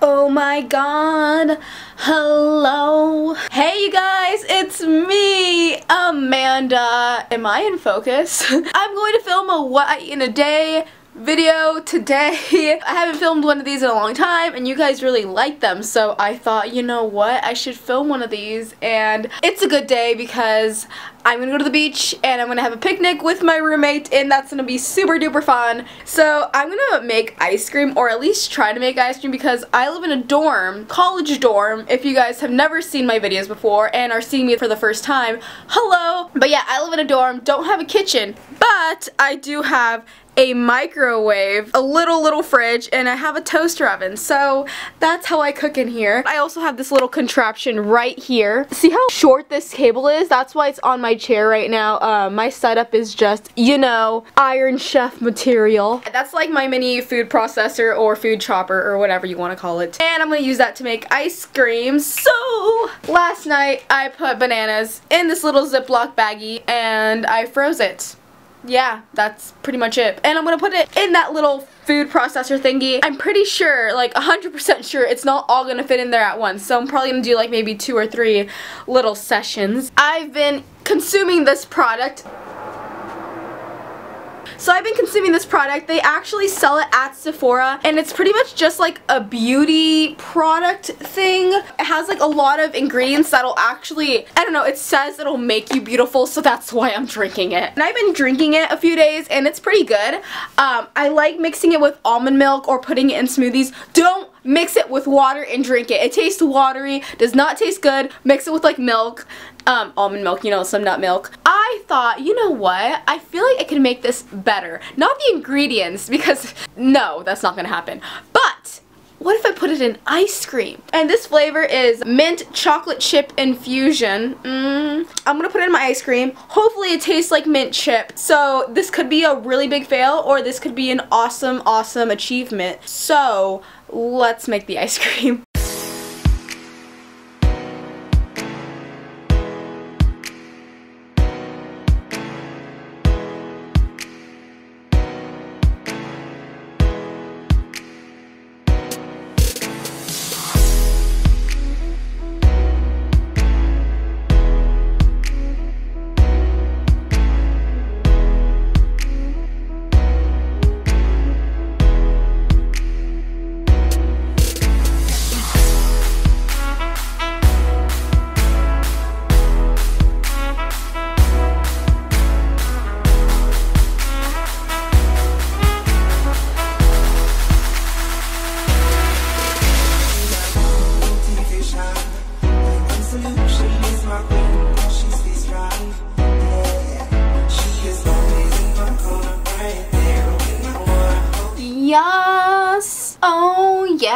Oh my god. Hello. Hey you guys, it's me, Amanda. Am I in focus? I'm going to film a what I eat in a day video today. I haven't filmed one of these in a long time and you guys really like them so I thought you know what I should film one of these and it's a good day because I'm gonna go to the beach and I'm gonna have a picnic with my roommate and that's gonna be super duper fun. So I'm gonna make ice cream or at least try to make ice cream because I live in a dorm, college dorm, if you guys have never seen my videos before and are seeing me for the first time, hello! But yeah, I live in a dorm, don't have a kitchen, but I do have a microwave, a little little fridge, and I have a toaster oven. So that's how I cook in here. I also have this little contraption right here. See how short this cable is? That's why it's on my chair right now. Uh, my setup is just, you know, Iron Chef material. That's like my mini food processor or food chopper or whatever you want to call it. And I'm going to use that to make ice cream. So last night I put bananas in this little Ziploc baggie and I froze it yeah, that's pretty much it. And I'm gonna put it in that little food processor thingy. I'm pretty sure, like 100% sure, it's not all gonna fit in there at once. So I'm probably gonna do like maybe two or three little sessions. I've been consuming this product so I've been consuming this product. They actually sell it at Sephora and it's pretty much just like a beauty product thing. It has like a lot of ingredients that'll actually, I don't know, it says it'll make you beautiful so that's why I'm drinking it. And I've been drinking it a few days and it's pretty good. Um, I like mixing it with almond milk or putting it in smoothies. Don't mix it with water and drink it. It tastes watery, does not taste good. Mix it with like milk um, almond milk, you know, some nut milk. I thought, you know what, I feel like I could make this better. Not the ingredients, because no, that's not gonna happen. But, what if I put it in ice cream? And this flavor is mint chocolate chip infusion. Mm, I'm gonna put it in my ice cream. Hopefully it tastes like mint chip. So this could be a really big fail or this could be an awesome, awesome achievement. So let's make the ice cream.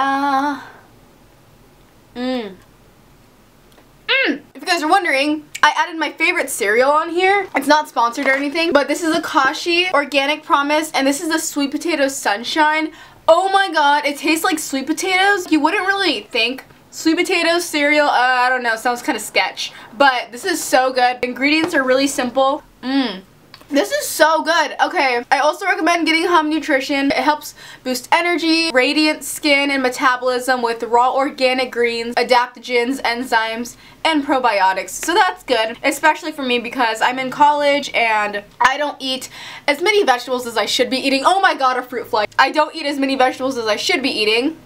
yeah. Mmm. Mmm. If you guys are wondering, I added my favorite cereal on here. It's not sponsored or anything, but this is a Kashi Organic Promise, and this is the Sweet Potato Sunshine. Oh my god, it tastes like sweet potatoes. You wouldn't really think Sweet potato cereal, uh, I don't know, sounds kind of sketch. But this is so good. The ingredients are really simple. Mmm. This is so good. Okay, I also recommend getting Hum Nutrition. It helps boost energy, radiant skin, and metabolism with raw organic greens, adaptogens, enzymes, and probiotics. So that's good, especially for me because I'm in college and I don't eat as many vegetables as I should be eating. Oh my god, a fruit fly. I don't eat as many vegetables as I should be eating.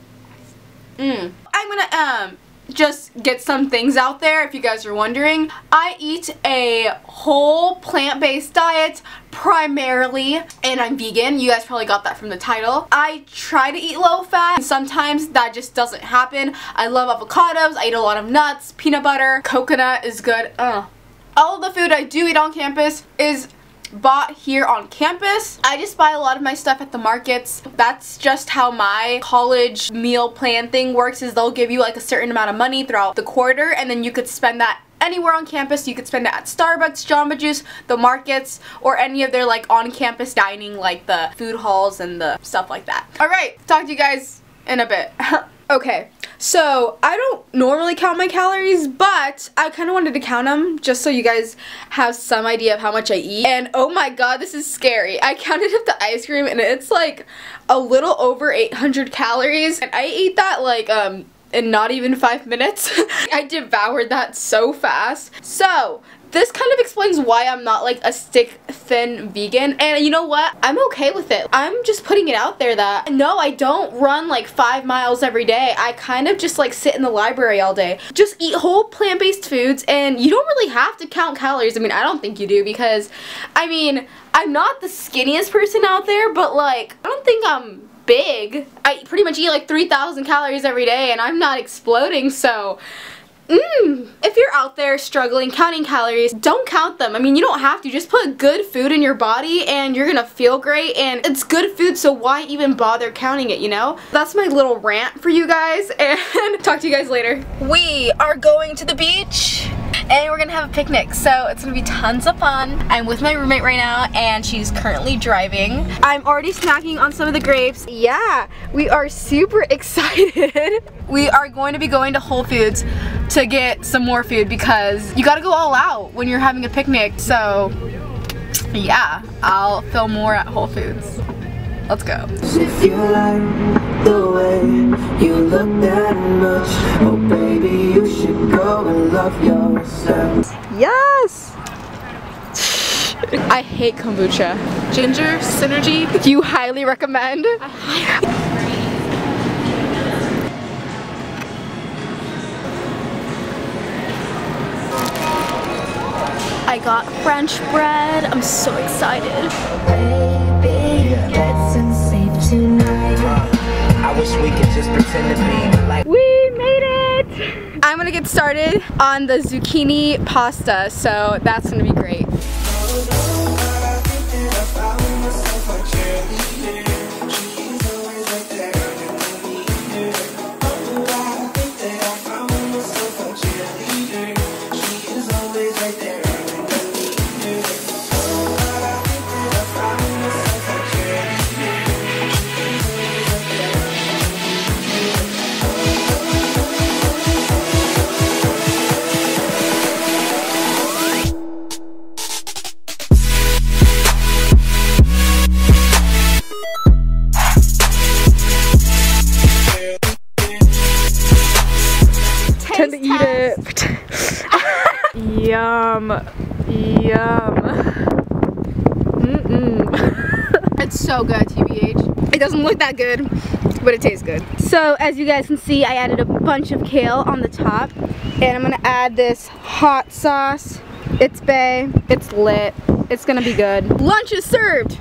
Mmm. I'm gonna um just get some things out there if you guys are wondering. I eat a whole plant-based diet primarily and I'm vegan. You guys probably got that from the title. I try to eat low fat. Sometimes that just doesn't happen. I love avocados. I eat a lot of nuts, peanut butter, coconut is good. Uh. All of the food I do eat on campus is bought here on campus. I just buy a lot of my stuff at the markets. That's just how my college meal plan thing works is they'll give you like a certain amount of money throughout the quarter and then you could spend that anywhere on campus. You could spend it at Starbucks, Jamba Juice, the markets, or any of their like on-campus dining like the food halls and the stuff like that. Alright, talk to you guys in a bit. okay, So I don't normally count my calories, but I kind of wanted to count them just so you guys have some idea of how much I eat. And oh my god, this is scary. I counted up the ice cream and it's like a little over 800 calories. And I ate that like um in not even five minutes. I devoured that so fast. So this kind of explains why I'm not like a stick thin vegan and you know what? I'm okay with it. I'm just putting it out there that no I don't run like five miles every day. I kind of just like sit in the library all day. Just eat whole plant-based foods and you don't really have to count calories. I mean I don't think you do because I mean I'm not the skinniest person out there but like I don't think I'm big. I pretty much eat like 3,000 calories every day and I'm not exploding so Mmm. If you're out there struggling counting calories, don't count them. I mean, you don't have to. Just put good food in your body and you're gonna feel great and it's good food so why even bother counting it, you know? That's my little rant for you guys and talk to you guys later. We are going to the beach and we're gonna have a picnic. So it's gonna be tons of fun. I'm with my roommate right now and she's currently driving. I'm already snacking on some of the grapes. Yeah we are super excited. We are going to be going to Whole Foods to get some more food because you gotta go all out when you're having a picnic. So yeah I'll film more at Whole Foods Let's go. If you like the way you look that much, oh baby, you should go and love yourself. Yes! I hate kombucha. Ginger, Synergy, do you highly recommend? I got French bread. I'm so excited. Wish we could just pretend to be like We made it! I'm gonna get started on the zucchini pasta, so that's gonna be great. Yum. Yum. Mm-mm. it's so good, TBH. It doesn't look that good, but it tastes good. So as you guys can see, I added a bunch of kale on the top. And I'm gonna add this hot sauce. It's bay, it's lit, it's gonna be good. Lunch is served,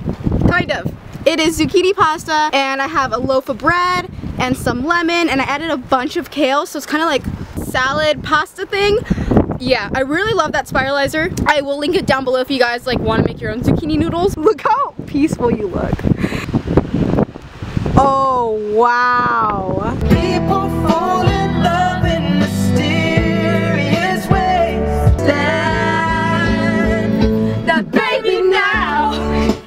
kind of. It is zucchini pasta, and I have a loaf of bread, and some lemon, and I added a bunch of kale, so it's kind of like salad pasta thing yeah, I really love that spiralizer. I will link it down below if you guys like want to make your own zucchini noodles. Look how peaceful you look. Oh, wow. People fall in love in mysterious ways. That baby now.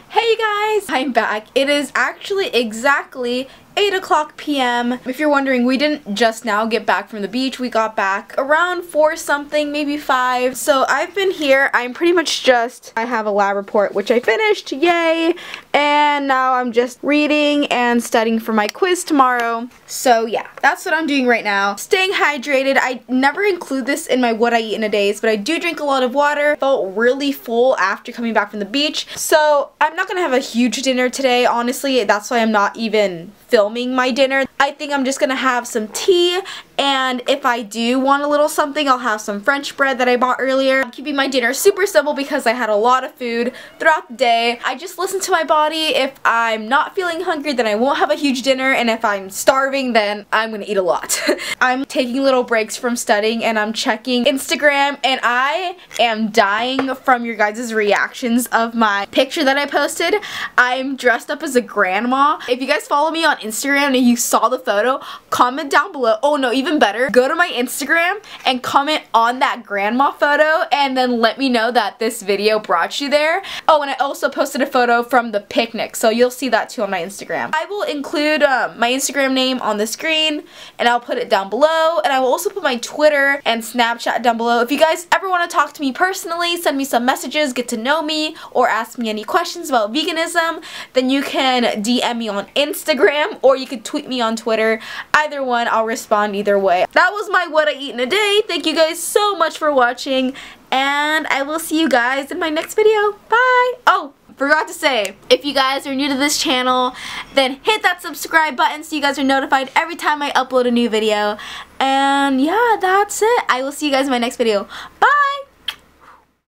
Hey guys, I'm back. It is actually exactly 8 o'clock p.m. If you're wondering, we didn't just now get back from the beach. We got back around 4 something, maybe 5. So I've been here. I'm pretty much just, I have a lab report, which I finished, yay! And now I'm just reading and studying for my quiz tomorrow. So yeah, that's what I'm doing right now. Staying hydrated. I never include this in my what I eat in a days, but I do drink a lot of water. Felt really full after coming back from the beach. So I'm not gonna have a huge dinner today, honestly. That's why I'm not even filming my dinner. I think I'm just gonna have some tea and if I do want a little something I'll have some french bread that I bought earlier. I'm keeping my dinner super simple because I had a lot of food throughout the day. I just listen to my body. If I'm not feeling hungry then I won't have a huge dinner and if I'm starving then I'm gonna eat a lot. I'm taking little breaks from studying and I'm checking Instagram and I am dying from your guys' reactions of my picture that I posted. I'm dressed up as a grandma. If you guys follow me on Instagram and you saw saw the photo, comment down below. Oh no, even better, go to my Instagram and comment on that grandma photo and then let me know that this video brought you there. Oh, and I also posted a photo from the picnic, so you'll see that too on my Instagram. I will include um, my Instagram name on the screen and I'll put it down below and I will also put my Twitter and Snapchat down below. If you guys ever want to talk to me personally, send me some messages, get to know me, or ask me any questions about veganism, then you can DM me on Instagram or you could tweet me on Twitter. Either one, I'll respond either way. That was my what I eat in a day. Thank you guys so much for watching and I will see you guys in my next video. Bye! Oh, forgot to say, if you guys are new to this channel, then hit that subscribe button so you guys are notified every time I upload a new video. And yeah, that's it. I will see you guys in my next video. Bye!